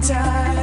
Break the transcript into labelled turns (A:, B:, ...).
A: time.